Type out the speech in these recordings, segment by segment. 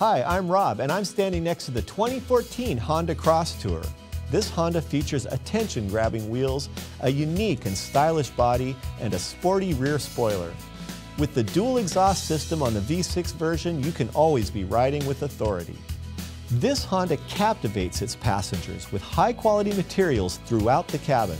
Hi, I'm Rob, and I'm standing next to the 2014 Honda Crosstour. This Honda features attention-grabbing wheels, a unique and stylish body, and a sporty rear spoiler. With the dual exhaust system on the V6 version, you can always be riding with authority. This Honda captivates its passengers with high-quality materials throughout the cabin.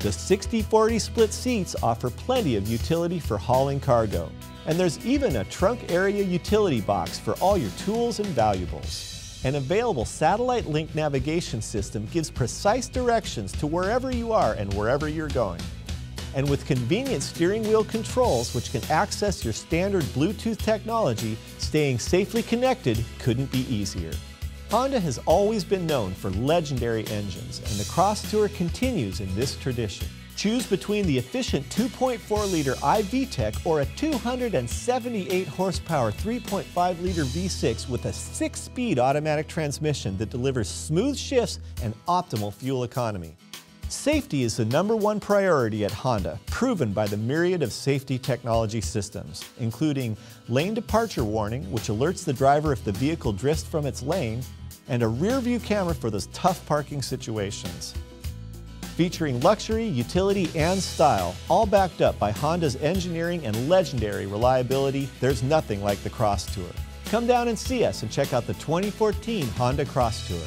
The 60-40 split seats offer plenty of utility for hauling cargo. And there's even a trunk area utility box for all your tools and valuables. An available satellite link navigation system gives precise directions to wherever you are and wherever you're going. And with convenient steering wheel controls which can access your standard Bluetooth technology, staying safely connected couldn't be easier. Honda has always been known for legendary engines, and the Crosstour continues in this tradition. Choose between the efficient 2.4-liter i-VTEC or a 278 horsepower 3.5-liter V6 with a 6-speed automatic transmission that delivers smooth shifts and optimal fuel economy. Safety is the number one priority at Honda, proven by the myriad of safety technology systems, including lane departure warning, which alerts the driver if the vehicle drifts from its lane, and a rear view camera for those tough parking situations. Featuring luxury, utility, and style, all backed up by Honda's engineering and legendary reliability, there's nothing like the Crosstour. Come down and see us and check out the 2014 Honda Crosstour.